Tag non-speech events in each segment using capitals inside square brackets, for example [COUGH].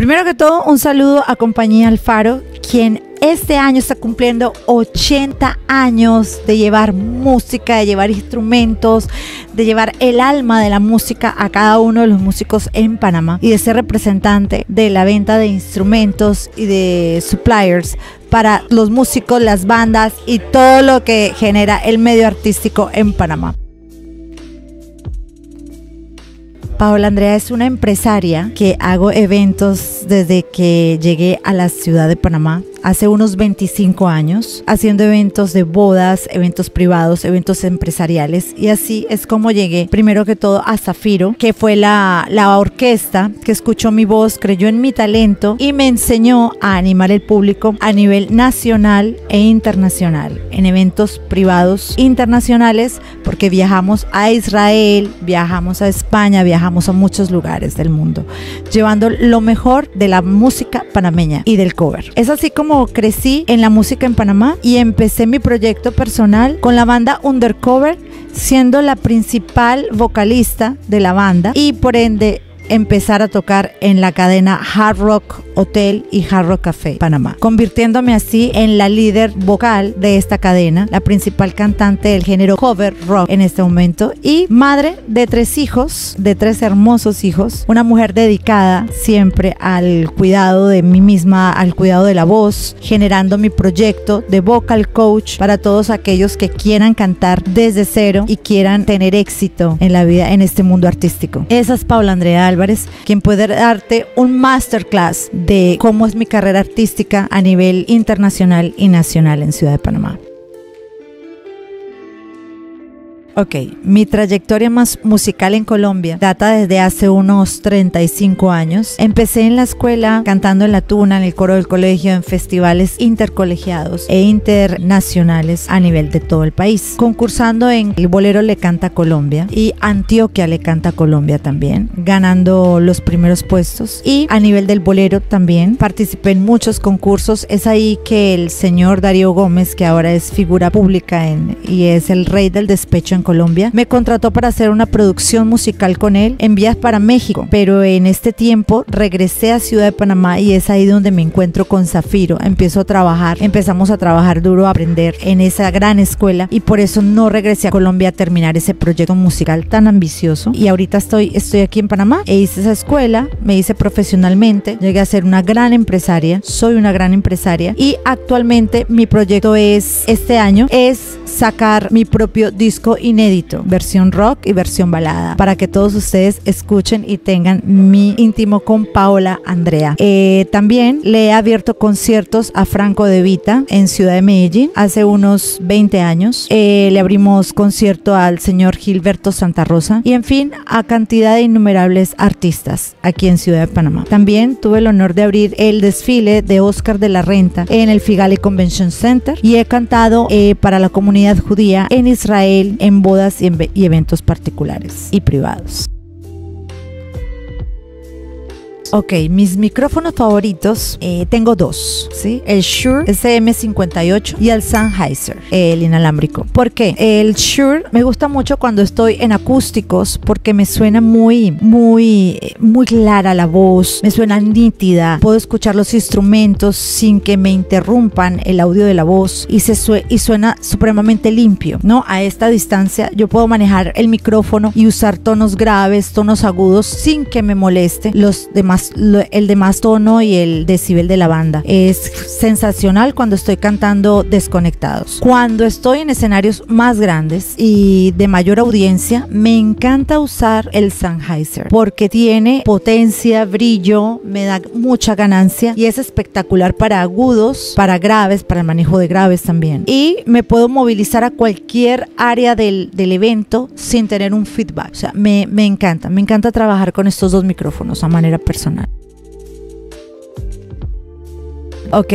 Primero que todo, un saludo a Compañía Alfaro, quien este año está cumpliendo 80 años de llevar música, de llevar instrumentos, de llevar el alma de la música a cada uno de los músicos en Panamá y de ser representante de la venta de instrumentos y de suppliers para los músicos, las bandas y todo lo que genera el medio artístico en Panamá. Paola Andrea es una empresaria que hago eventos desde que llegué a la ciudad de Panamá hace unos 25 años, haciendo eventos de bodas, eventos privados, eventos empresariales. Y así es como llegué, primero que todo, a Zafiro, que fue la, la orquesta que escuchó mi voz, creyó en mi talento y me enseñó a animar el público a nivel nacional e internacional, en eventos privados internacionales, porque viajamos a Israel, viajamos a España, viajamos a muchos lugares del mundo, llevando lo mejor de la música panameña y del cover. Es así como crecí en la música en Panamá y empecé mi proyecto personal con la banda Undercover, siendo la principal vocalista de la banda. Y por ende empezar a tocar en la cadena Hard Rock Hotel y Hard Rock Café Panamá, convirtiéndome así en la líder vocal de esta cadena, la principal cantante del género cover rock en este momento y madre de tres hijos, de tres hermosos hijos, una mujer dedicada siempre al cuidado de mí misma, al cuidado de la voz, generando mi proyecto de vocal coach para todos aquellos que quieran cantar desde cero y quieran tener éxito en la vida en este mundo artístico. Esa es Paula Andrea Quien puede darte un masterclass de cómo es mi carrera artística a nivel internacional y nacional en Ciudad de Panamá. Ok, mi trayectoria más musical en Colombia data desde hace unos 35 años. Empecé en la escuela cantando en la tuna, en el coro del colegio, en festivales intercolegiados e internacionales a nivel de todo el país. Concursando en El Bolero Le Canta Colombia y Antioquia Le Canta Colombia también, ganando los primeros puestos. Y a nivel del bolero también participé en muchos concursos. Es ahí que el señor Darío Gómez, que ahora es figura pública en, y es el rey del despecho en Colombia, me contrató para hacer una producción musical con él en vías para México, pero en este tiempo regresé a Ciudad de Panamá y es ahí donde me encuentro con Zafiro. Empiezo a trabajar, empezamos a trabajar duro, a aprender en esa gran escuela y por eso no regresé a Colombia a terminar ese proyecto musical tan ambicioso. Y ahorita estoy, estoy aquí en Panamá e hice esa escuela, me hice profesionalmente, llegué a ser una gran empresaria, soy una gran empresaria y actualmente mi proyecto es, este año, es sacar mi propio disco inédito inédito, versión rock y versión balada, para que todos ustedes escuchen y tengan mi íntimo con Paola Andrea. Eh, también le he abierto conciertos a Franco de Vita en Ciudad de Medellín hace unos 20 años. Eh, le abrimos concierto al señor Gilberto Santa Rosa y en fin a cantidad de innumerables artistas aquí en Ciudad de Panamá. También tuve el honor de abrir el desfile de Oscar de la Renta en el Figali Convention Center y he cantado eh, para la comunidad judía en Israel, en bodas y, eventos particulares y privados. Ok, mis micrófonos favoritos eh, tengo dos, ¿sí? El Shure SM58 y el Sennheiser, el inalámbrico. ¿Por qué? El Shure me gusta mucho cuando estoy en acústicos porque me suena muy, muy, muy clara la voz, me suena nítida, puedo escuchar los instrumentos sin que me interrumpan el audio de la voz y, se y suena supremamente limpio, ¿no? A esta distancia yo puedo manejar el micrófono y usar tonos graves, tonos agudos sin que me moleste los demás el de más tono y el decibel de la banda. Es sensacional cuando estoy cantando desconectados. Cuando estoy en escenarios más grandes y de mayor audiencia, me encanta usar el Sennheiser porque tiene potencia, brillo, me da mucha ganancia y es espectacular para agudos, para graves, para el manejo de graves también. Y me puedo movilizar a cualquier área del, del evento sin tener un feedback. O sea, me, me encanta, me encanta trabajar con estos dos micrófonos a manera personal. Ok,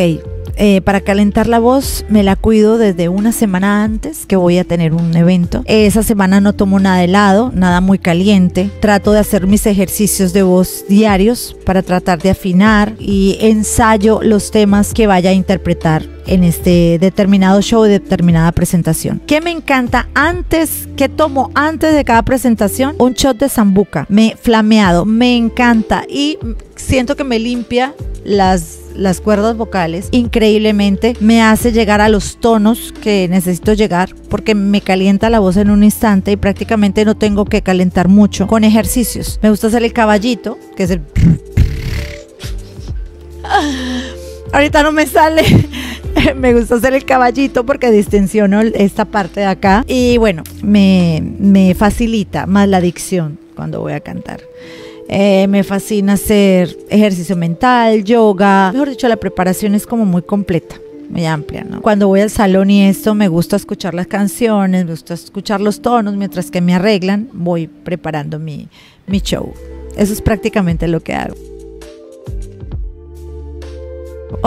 eh, para calentar la voz me la cuido desde una semana antes que voy a tener un evento. Esa semana no tomo nada helado, nada muy caliente. Trato de hacer mis ejercicios de voz diarios para tratar de afinar y ensayo los temas que vaya a interpretar en este determinado show, determinada presentación. ¿Qué me encanta antes, que tomo antes de cada presentación? Un shot de zambuca, me flameado, me encanta y siento que me limpia las las cuerdas vocales increíblemente me hace llegar a los tonos que necesito llegar porque me calienta la voz en un instante y prácticamente no tengo que calentar mucho con ejercicios. Me gusta hacer el caballito, que es el [LAUGHS] Ahorita no me sale. [LAUGHS] me gusta hacer el caballito porque distensiono esta parte de acá. Y bueno, me, me facilita más la dicción cuando voy a cantar. Eh, me fascina hacer ejercicio mental, yoga. Mejor dicho, la preparación es como muy completa muy amplia, ¿no? Cuando voy al salón y esto, me gusta escuchar las canciones, me gusta escuchar los tonos, mientras que me arreglan, voy preparando mi, mi show. Eso es prácticamente lo que hago.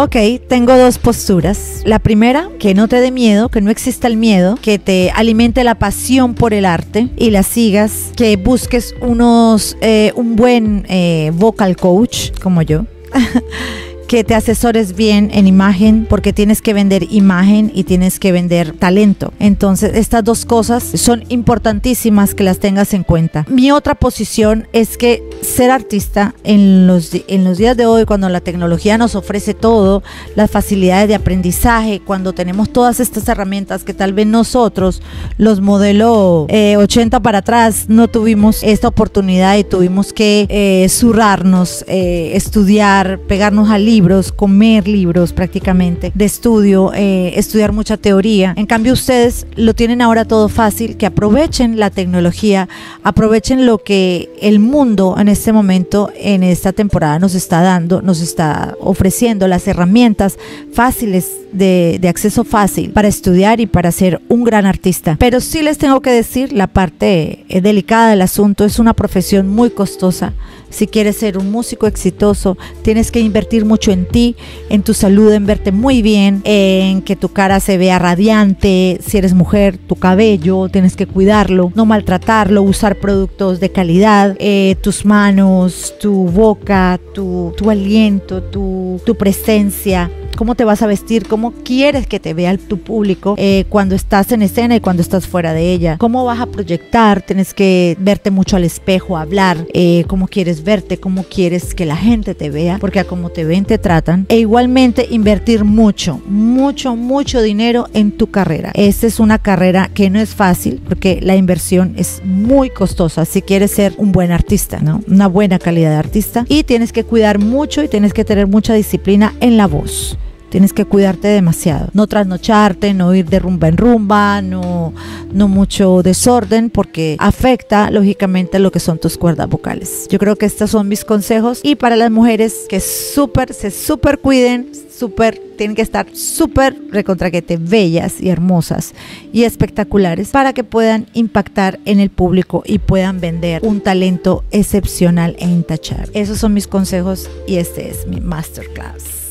Ok, tengo dos posturas. La primera, que no te dé miedo, que no exista el miedo, que te alimente la pasión por el arte y la sigas, que busques unos, eh, un buen eh, vocal coach como yo. [LAUGHS] que te asesores bien en imagen porque tienes que vender imagen y tienes que vender talento. Entonces, estas dos cosas son importantísimas que las tengas en cuenta. Mi otra posición es que ser artista en los, en los días de hoy, cuando la tecnología nos ofrece todo, las facilidades de aprendizaje, cuando tenemos todas estas herramientas que tal vez nosotros, los modelos 80 eh, para atrás, no tuvimos esta oportunidad y tuvimos que eh, eh, estudiar, pegarnos al libro libros, comer libros prácticamente de estudio, eh, estudiar mucha teoría. En cambio ustedes lo tienen ahora todo fácil, que aprovechen la tecnología, aprovechen lo que el mundo en este momento, en esta temporada nos está dando, nos está ofreciendo las herramientas fáciles de, de, acceso fácil para estudiar y para ser un gran artista. Pero sí les tengo que decir, la parte eh, delicada del asunto es una profesión muy costosa. Si quieres ser un músico exitoso, tienes que invertir en ti, en tu salud, en verte muy bien, en que tu cara se vea radiante. Si eres mujer, tu cabello, tienes que cuidarlo, no maltratarlo, usar productos de calidad, eh, tus manos, tu boca, tu, tu aliento, tu, tu presencia cómo te vas a vestir, cómo quieres que te vea tu público eh, cuando estás en escena y cuando estás fuera de ella, cómo vas a proyectar, tienes que verte mucho al espejo, hablar, eh, cómo quieres verte, cómo quieres que la gente te vea, porque a cómo te ven te tratan, e igualmente invertir mucho, mucho, mucho dinero en tu carrera. Esta es una carrera que no es fácil porque la inversión es muy costosa si quieres ser un buen artista, ¿no? Una buena calidad de artista y tienes que cuidar mucho y tienes que tener mucha disciplina en la voz. Tienes que cuidarte demasiado. No trasnocharte, no ir de rumba en rumba, no, no mucho desorden porque afecta lógicamente lo que son tus cuerdas vocales. Yo creo que estos son mis consejos y para las mujeres que súper, se súper cuiden, súper, tienen que estar súper recontraquete bellas y hermosas y espectaculares para que puedan impactar en el público y puedan vender un talento excepcional e intachable. Esos son mis consejos y este es mi masterclass.